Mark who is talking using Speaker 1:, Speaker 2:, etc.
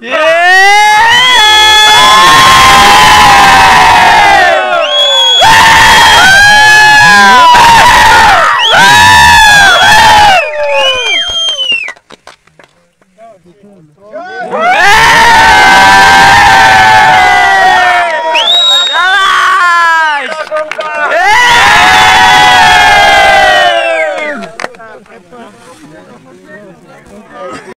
Speaker 1: Nossa!